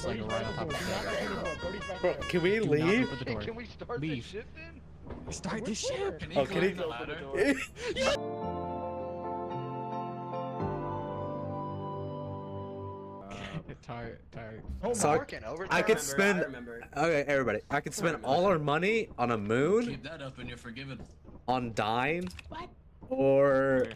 It's like right on top of the Bro, can we Do leave? Hey, can we start Leave. this ship then? Start the ship. Oh, can he- climb the ladder? Tired, tired. Oh, So. I- I could spend. I. Okay, everybody. I could spend all our money on a moon, Keep that up and you're forgiven. on Dine, or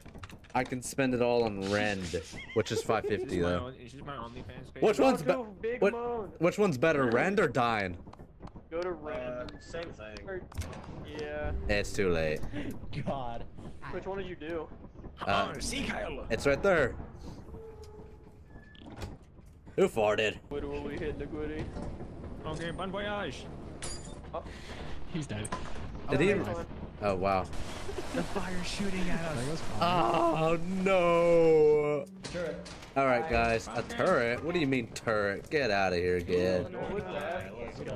I can spend it all on Rend, which is 550 though. She's my OnlyFans page. Which one's better? what- Which one's better, Rend or Dine? Go to Uh, same thing. Or- yeah. It's too late. God. Which one did you do? Uh, oh, see Kyle. it's right there. Who farted? What will we hit the goodie? Okay, bon voyage. He's dead. Did he? Next one. Oh wow. The fire shooting at us. Oh no. Turret. All right, guys. A turret? What do you mean turret? Get out of here, kid.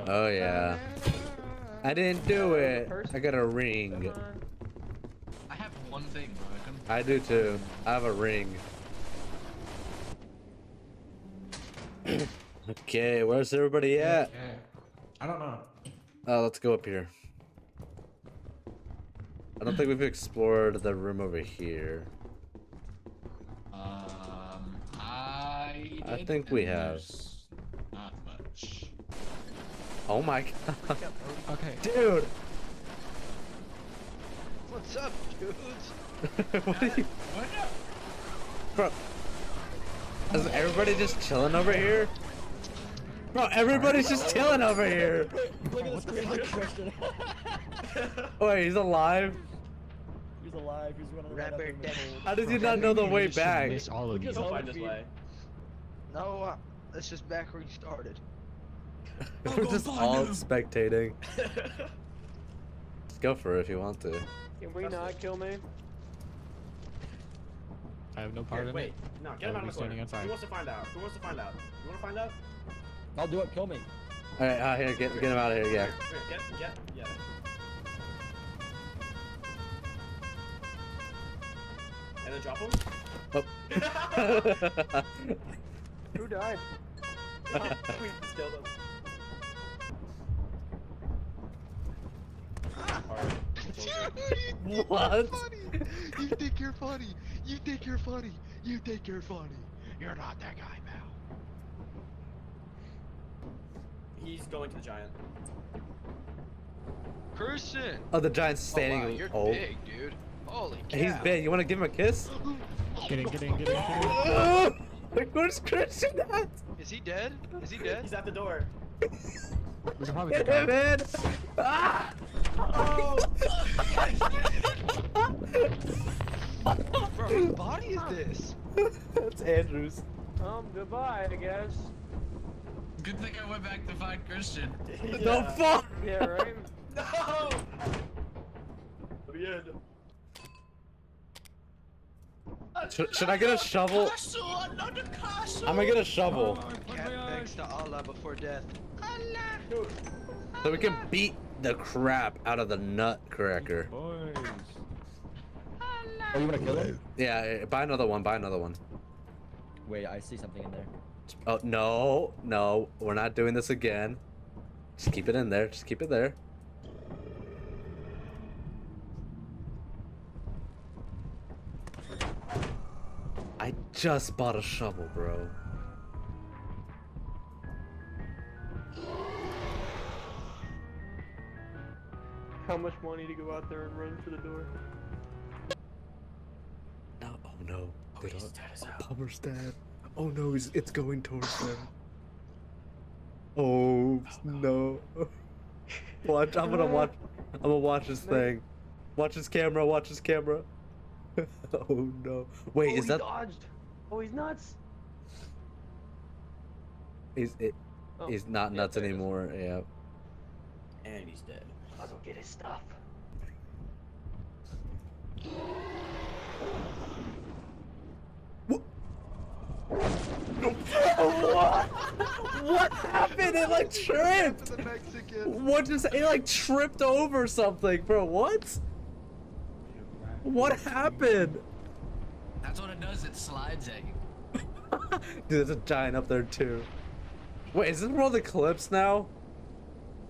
Oh yeah. I didn't do it. I got a ring. I have one thing, bro. I do too. I have a ring. okay, where's everybody at? I don't know. Uh, let's go up here. I don't think we've explored the room over here. Um, I. I think we have. Not much. Oh my god. Okay. Dude! What's up, dudes? what are you. What? Bro. Is everybody just chilling over here? Bro, everybody's just chilling over here! Look at this crazy Christian. Wait, he's alive? He's alive. He's running right Rapper in the dead. How did you not know the way back? Miss all of you. Because He'll find his way. No, uh, that's just back where you started. We're just all spectating. Just go for it if you want to. Can we not kill me? I have no part Here, in wait. it. No, I get him out of the corner. outside. Who wants to find out? Who wants to find out? You want to find out? I'll do it. Kill me. Alright, uh, here, get, get him out of here, yeah. Here, get, get, yeah. And then drop him. Oh. Who died? we just killed him. Alright. what? You think you're funny. You think you're funny. You think you're funny. You're not that guy, pal. He's going to the giant. Christian. Oh, the giant's Oh, standing. wow, you're oh. big, dude. Holy cow. He's big. You want to give him a kiss? Get in, get in, get in, get in. Oh, Where's Christian at? Is he dead? Is he dead? He's at the door. We can probably Get get him in! Ah! Bro, whose body is this? That's Andrew's. Um, goodbye, I guess. Good thing I went back to find Christian. The fuck? Yeah, right? No! The end. Should, should I get a shovel? Castle, castle. I'm gonna get a shovel oh, Cat begs to Allah before death. so we can beat the crap out of the nutcracker. Boys. Oh, you wanna kill him? Yeah, buy another one. Buy another one. Wait, I see something in there. Oh no, no, we're not doing this again. Just keep it in there. Just keep it there. I just bought a shovel, bro. How much money to go out there and run for the door? No, oh no. They don't. Oh, Palmer's dead. Oh no, he's, it's going towards them. Oh, oh no. Watch, I'm gonna watch. I'm gonna watch this thing. Watch his camera. Watch his camera. oh no. Wait, oh, is he that? dodged. Oh, he's nuts. He's it, Oh, he's not nuts there it is. anymore. Yeah. And he's dead. I'll go get his stuff. what? What happened? It like tripped. What just? It like tripped over something, bro. What? What happened? That's what it does. It slides at you. Dude, there's a giant up there too. Wait, is this where all the clips now?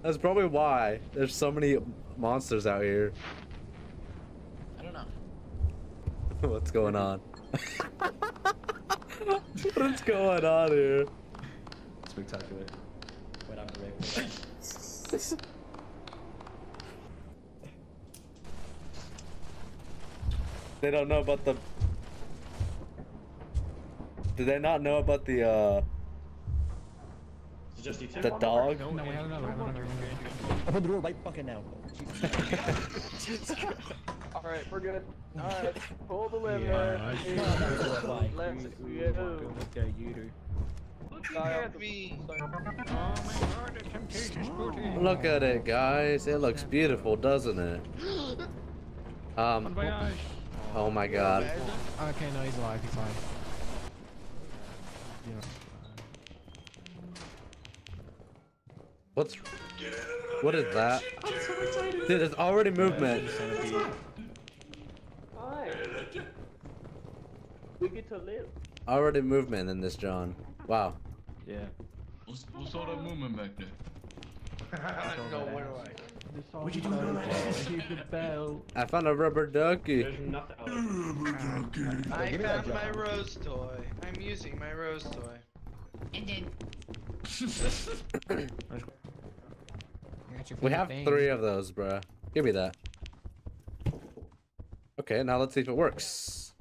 That's probably why there's so many monsters out here. I don't know. What's going on? What's going on here? Spectacular. Wait, I'm They don't know about the. Did they not know about the uh It's just the dog? No, we have another. We have another. Open the door right fucking now. Alright, we're good. Alright, pull the lever. Yeah, Let's go. Look Kyle. at me. Look at it, guys. It looks beautiful, doesn't it? Bon Um. Voyage. Oh my God. Okay, no, he's alive. He's fine. Yeah. What's? What is that? Dude, there's already movement. Hi. We get to live. Already movement in this, John. Wow. Yeah. What's, what's all that movement back there? no, where do I? What you doing over? I found a rubber ducky. There's nothing. I give me that found my rose toy. I'm using my rose toy. And then. I got your We have thing. three of those, bruh. Give me that. Okay, now let's see if it works.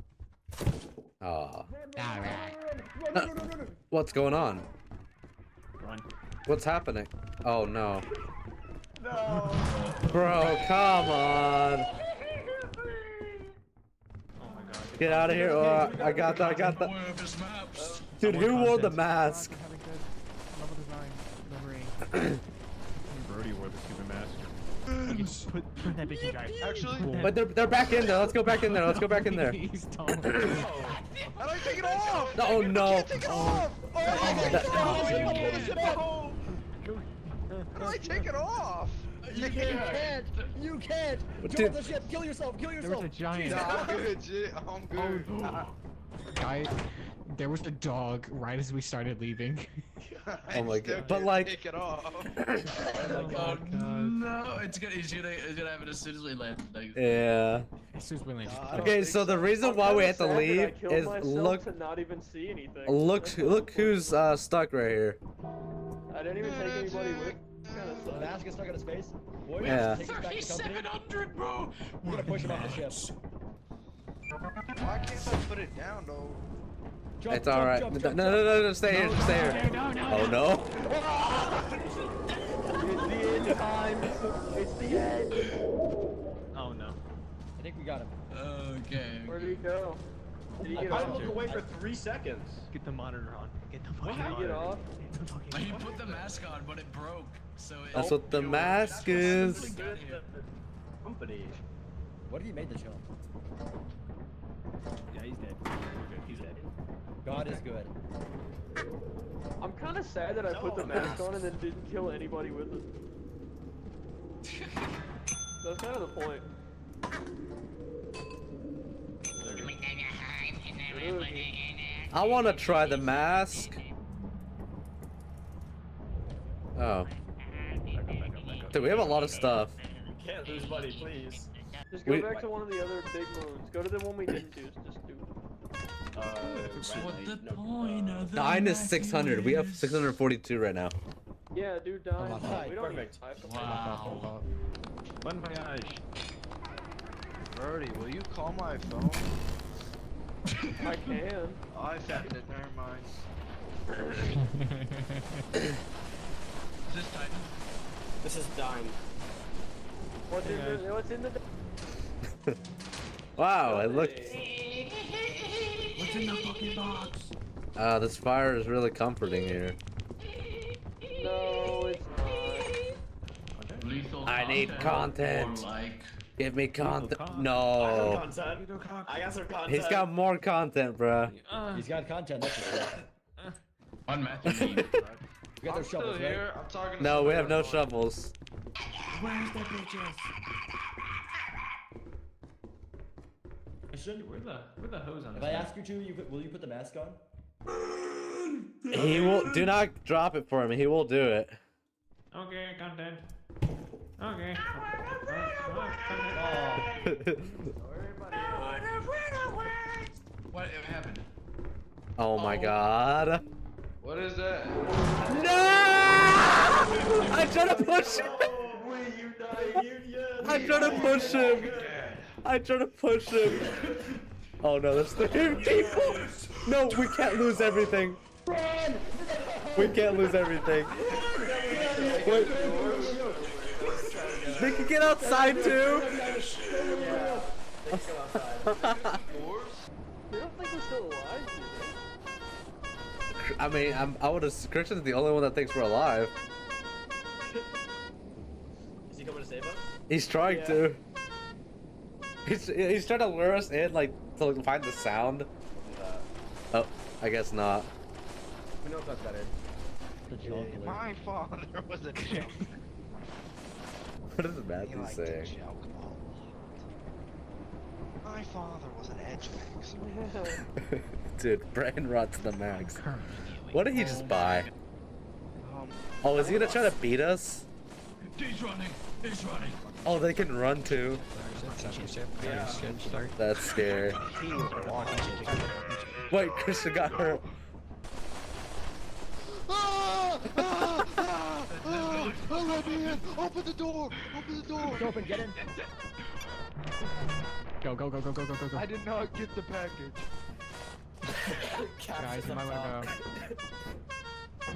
Ah. Alright. What's going on? Run. What's happening? Oh no. No. Bro, come on. Oh my god. Get out of here. Oh, I got that. I got that. Aware of his maps. Dude, who wore the mask? we're having good level design. Memory. Brody wore the stupid mask. Put, put that bitch in drive. Actually, But they're, they're back in there. Let's go back in there. Let's go back in there. He's tall. how do I take it off? Oh no. Take it off! Oh my That- god! How do I take it off? You can't! You can't! Dude. Jump off the ship! Kill yourself! Kill There yourself! was a giant. No, I'm good, J- I'm good. Guy, there was a dog right as we started leaving. Oh my God. But like- take it off. Oh, no, it's gonna, it's gonna, it's gonna happen as soon as we land. Like, Yeah. As soon as we landed. I Okay, think so the reason why we had to sad that I leave is myself look, to not even see anything. look, That's look who's uh, stuck right here. I didn't even take anybody with. Kind of mask is stuck in a space. Boys, Yeah. take it back to company. 3700, bro. We're gonna push him off the ship. Why can't I put it down though? Jump, It's all right. jump, No, jump, no, no, no, no, stay here, stay here. No, no, Oh no. It's the end time. It's the end. Oh no. I think we got him. Okay. Where did he go? Did he get I off? look away for three seconds. Get the monitor on. Get the fucking Did he monitor. get off? Get the fucking He put the mask on, but it broke. So it, That's what the mask is. what is. something got here. Company. What if you made the jump? Yeah, he's dead. We're good. He's dead. God is good. I'm kind of sad that I put the mask on and then didn't kill anybody with it. That's kind of the point. I want to try the mask. Oh. Dude, we have a lot of stuff. Can't lose buddy, please. Just go We- back to one of the other big moons. Go to the one we didn't do. Just do. Uh, What the no, point uh, of the Nine is mask 600. We have 642 right now. Yeah, do Dine. Alright, we don't perfect. Need five. Wow. Bon voyage. Brody, will you call my phone? I can. Oh, I found it. Never mind. Is this Titan? This is Dine. What's in the? What's in the? Wow, it looked. What's in the fucking box? Uh, this fire is really comforting here. No, it's not. Lethal I need content. More like. Give me content. con- I have No. content. I got some content. He's got more content, bruh. Uh. He's got content, that's for sure. One Matthew Lee. We got I'm those still shovels, here. I'm talking. To No, we have no the phone. shovels. Where's the bitches? Where the where the hose on If I thing? ask you to, you put, will you put the mask on? He will. Do not drop it for him. He will do it. Okay, content. Okay. Oh. Oh, what happened? Oh. oh my god. What is that? No! I tried to push him. I tried to push him. I tried to push him. Oh no, there's three people. No, we can't lose everything. We can't lose everything. Wait. They can get outside too. You don't think we're still alive? I mean, I'm, I would have. Christian's the only one that thinks we're alive. Is he coming to save us? He's trying Yeah. to. He's, he's trying to lure us in, like, to like, find the sound. Oh, I guess not. We know that's better. The jugular. My father was a joke. What is Matthew liked saying? to joke. My father was an edge fixer. Dude, brain rot to the max. What did he just buy? Um, Oh, is he gonna try to beat us? He's running. He's running. Oh, they can run too. That's scary. He was walking. Wait, Christian got hurt. oh, let me in! Open the door! Open the door! Open, get in. Go, go, go, go, go, go, go, go. I did not get the package. Guys, you might wanna go.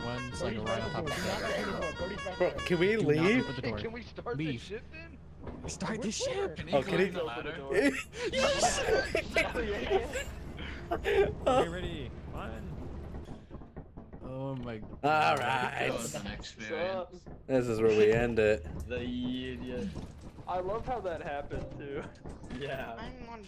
One's like right right on top of door. The open the door. Brody's right Bro, can we Do leave? open Hey, can we start Leave. this shit then? Start this ship. Can he Oh, can he- climb the ladder? Get ready. One. Oh my. All That right. was an experience. This is where we end it. The idiot. I love how that happened too. Yeah. I'm on.